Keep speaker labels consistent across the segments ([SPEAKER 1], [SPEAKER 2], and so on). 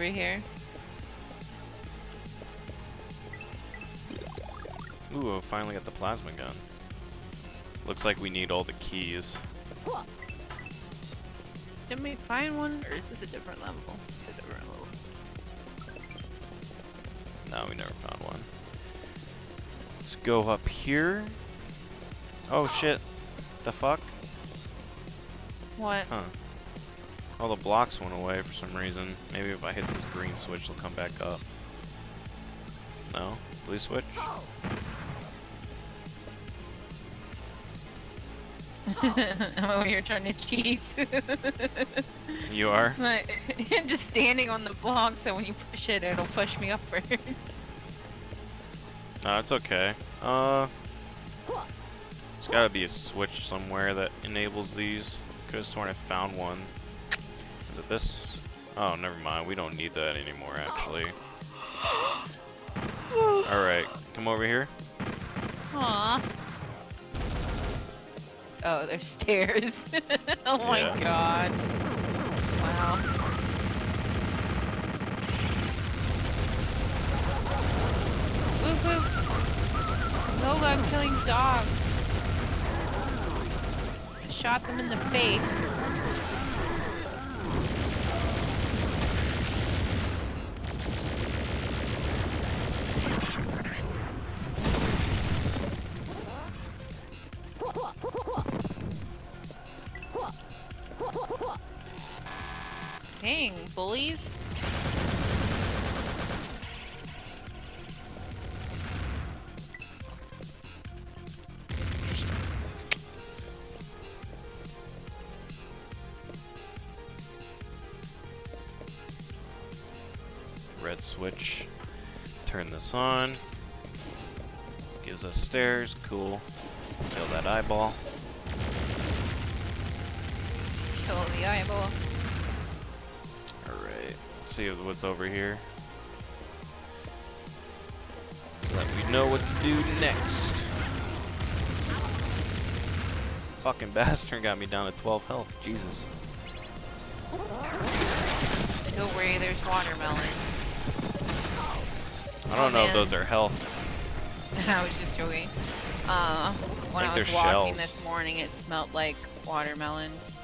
[SPEAKER 1] over here.
[SPEAKER 2] Ooh, I finally got the plasma gun. Looks like we need all the keys.
[SPEAKER 1] Didn't we find one, or is this a different level? It's a different level.
[SPEAKER 2] No, we never found one. Let's go up here. Oh shit. The fuck?
[SPEAKER 1] What?
[SPEAKER 2] Huh. All the blocks went away for some reason. Maybe if I hit this green switch, they'll come back up. No? Blue switch?
[SPEAKER 1] oh, you're trying to cheat.
[SPEAKER 2] You are?
[SPEAKER 1] Like, just standing on the block, so when you push it, it'll push me up upwards.
[SPEAKER 2] No, it's okay. Uh, there's gotta be a switch somewhere that enables these. Could've sworn I found one. It this? Oh, never mind. We don't need that anymore, actually. Alright, come over here.
[SPEAKER 1] Oh, there's stairs. oh my god. Wow. Woof woof. No, I'm killing dogs. I shot them in the face. Bullies.
[SPEAKER 2] Red switch. Turn this on. Gives us stairs. Cool. Kill that eyeball.
[SPEAKER 1] Kill the eyeball.
[SPEAKER 2] See what's over here. So that we know what to do next. Fucking bastard got me down to 12 health. Jesus.
[SPEAKER 1] Don't worry, there's watermelon.
[SPEAKER 2] I don't
[SPEAKER 1] Oh,
[SPEAKER 2] know if those are health.
[SPEAKER 1] I was just joking. Uh, when
[SPEAKER 2] think
[SPEAKER 1] I was walking
[SPEAKER 2] shells.
[SPEAKER 1] this morning, it smelled like watermelons.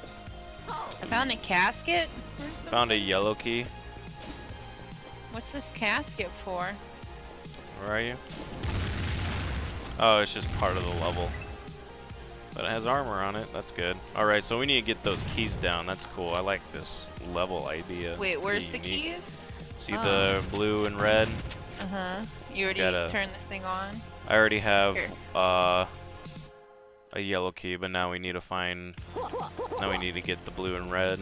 [SPEAKER 1] I found a casket.
[SPEAKER 2] Found a yellow key.
[SPEAKER 1] What's this casket for?
[SPEAKER 2] Where are you? Oh, it's just part of the level. But it has armor on it. That's good. Alright, so we need to get those keys down. That's cool. I like this level idea.
[SPEAKER 1] Wait, where's the keys?
[SPEAKER 2] See
[SPEAKER 1] Oh.
[SPEAKER 2] the blue and red?
[SPEAKER 1] Uh huh. You already
[SPEAKER 2] Gotta-
[SPEAKER 1] turned this thing on?
[SPEAKER 2] I already have uh, a yellow key, but now we need to find. Now we need to get the blue and red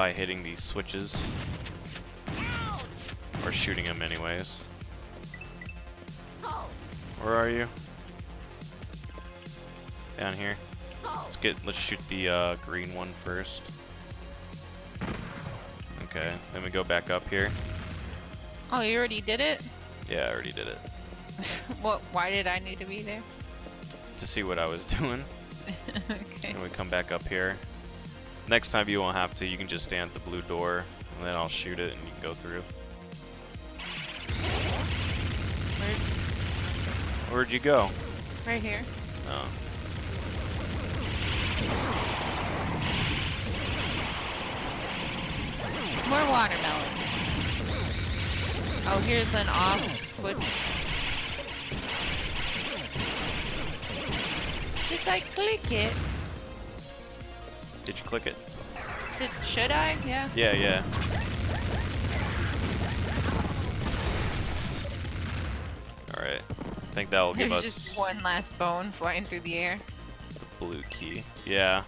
[SPEAKER 2] by hitting these switches or shooting them, anyways. Where are you? Down here. Let's get. Let's shoot the uh, green one first. Okay. Then we go back up here.
[SPEAKER 1] Oh, you already did it?
[SPEAKER 2] Yeah, I already did it.
[SPEAKER 1] what? Why did I need to be there?
[SPEAKER 2] To see what I was doing.
[SPEAKER 1] okay.
[SPEAKER 2] And we come back up here. Next time you won't have to, you can just stand at the blue door, and then I'll shoot it and you can go through.
[SPEAKER 1] Where,
[SPEAKER 2] Where'd you go?
[SPEAKER 1] right here.
[SPEAKER 2] Oh.
[SPEAKER 1] More watermelon. Oh, here's an off switch. Did I click it?
[SPEAKER 2] Did you click it?
[SPEAKER 1] Did, should I? Yeah.
[SPEAKER 2] Yeah, yeah. Alright. I think that will give
[SPEAKER 1] There's
[SPEAKER 2] us
[SPEAKER 1] just one last bone flying through the air.
[SPEAKER 2] the blue key. Yeah.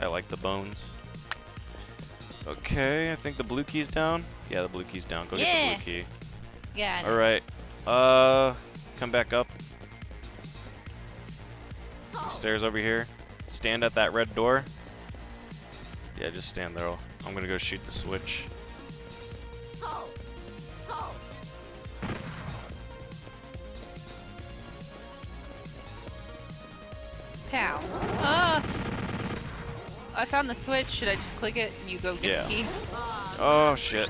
[SPEAKER 2] I like the bones. Okay, I think the blue key's down. Yeah, the blue key's down. Go get the blue key.
[SPEAKER 1] Yeah.
[SPEAKER 2] All right. Uh, come back up. The stairs over here. Stand at that red door. Yeah, just stand there. I'm gonna go shoot the switch.
[SPEAKER 1] Pow. Ah! I found the switch. Should I just click it and you go get
[SPEAKER 2] Yeah.
[SPEAKER 1] the key?
[SPEAKER 2] Oh shit.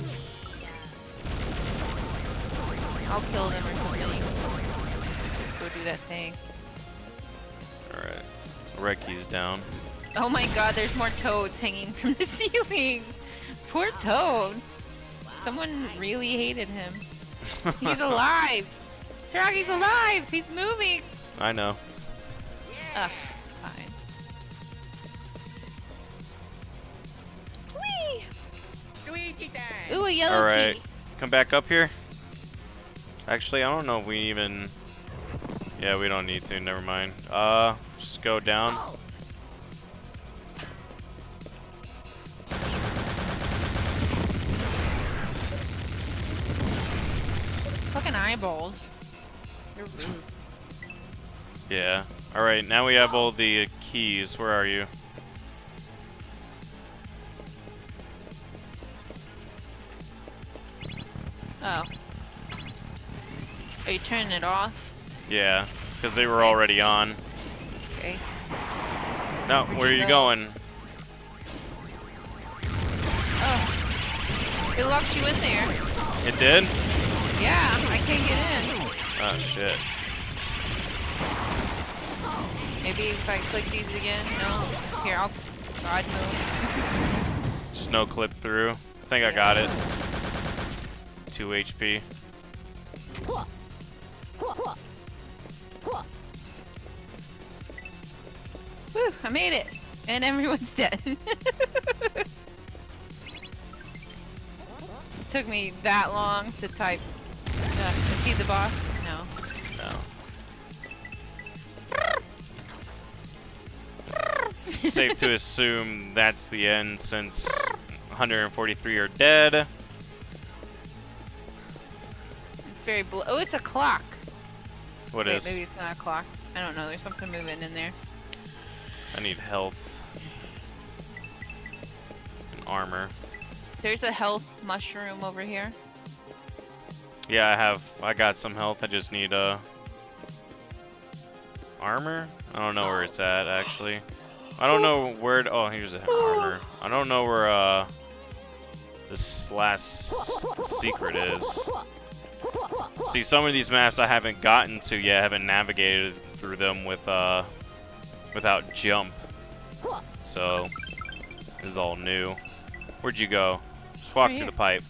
[SPEAKER 1] I'll kill them or something. Go do that thing.
[SPEAKER 2] Alright. Red key's down.
[SPEAKER 1] Oh my god, there's more toads hanging from the ceiling. Poor toad. Someone really hated him. He's alive. Taraki's alive. He's moving.
[SPEAKER 2] I know.
[SPEAKER 1] Ugh, fine. Whee!
[SPEAKER 3] Luigi time.
[SPEAKER 1] Ooh, a yellow
[SPEAKER 2] Alright. Come back up here. Actually, I don't know if we even... Yeah, we don't need to. Never mind. Uh, just go down.
[SPEAKER 1] Fucking eyeballs. They're rude.
[SPEAKER 2] Yeah. Alright, now we have all the uh, keys. Where are you?
[SPEAKER 1] Oh. Are you turning it off?
[SPEAKER 2] Yeah, because they were already on.
[SPEAKER 1] Okay.
[SPEAKER 2] No,
[SPEAKER 1] Where'd
[SPEAKER 2] where are
[SPEAKER 1] you
[SPEAKER 2] you
[SPEAKER 1] go?
[SPEAKER 2] going?
[SPEAKER 1] Oh. It locked you in there.
[SPEAKER 2] It did?
[SPEAKER 1] Yeah, I can't get in.
[SPEAKER 2] Oh shit.
[SPEAKER 1] Maybe if I click these again? No. Here, I'll God move.
[SPEAKER 2] Snow clip through. I think I got it. 2 HP.
[SPEAKER 1] Woo, I made it. And everyone's dead. Took me that long to type. Uh, is he the boss? No.
[SPEAKER 2] No. Safe to assume that's the end since 143 are dead.
[SPEAKER 1] It's very blue. Oh, it's a clock.
[SPEAKER 2] What
[SPEAKER 1] Wait,
[SPEAKER 2] is?
[SPEAKER 1] maybe it's not a clock. I don't know. There's something moving in there.
[SPEAKER 2] I need health. And armor.
[SPEAKER 1] There's a health mushroom over here.
[SPEAKER 2] Yeah, I have. I got some health. I just need uh armor. I don't know where it's at actually. I don't know where. To, oh, here's a armor. I don't know where uh this last secret is. See, some of these maps I haven't gotten to yet. I haven't navigated through them with uh without jump. So this is all new. Where'd you go? Just walk
[SPEAKER 1] Right
[SPEAKER 2] through
[SPEAKER 1] here.
[SPEAKER 2] the pipe.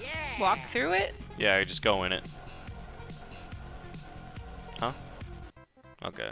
[SPEAKER 3] Yeah.
[SPEAKER 1] Walk through it.
[SPEAKER 2] Yeah, just go in it. Huh? Okay.